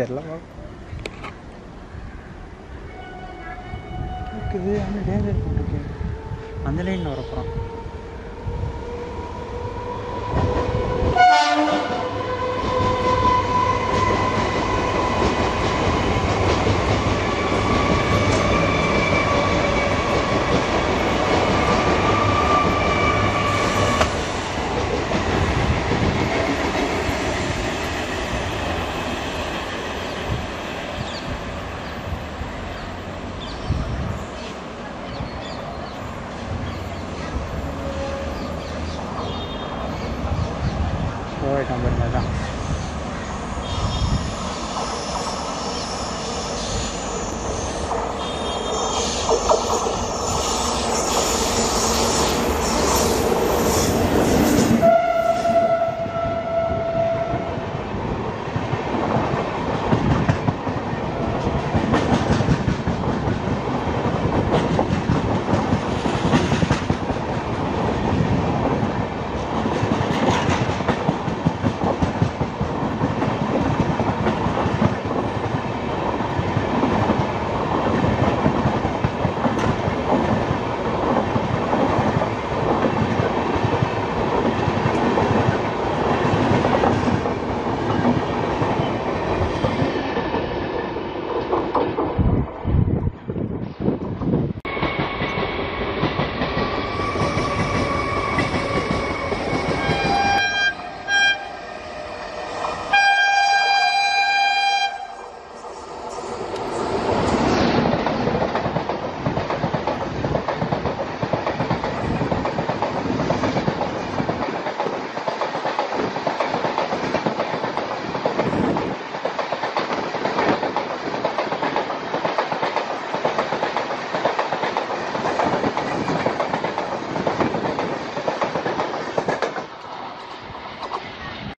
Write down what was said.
தெரில இருக்குது ஆனால் டேஞ்சர் போட்டுருக்கு அந்த லைனில் வரப்போகிறான் 我也想！頑張り。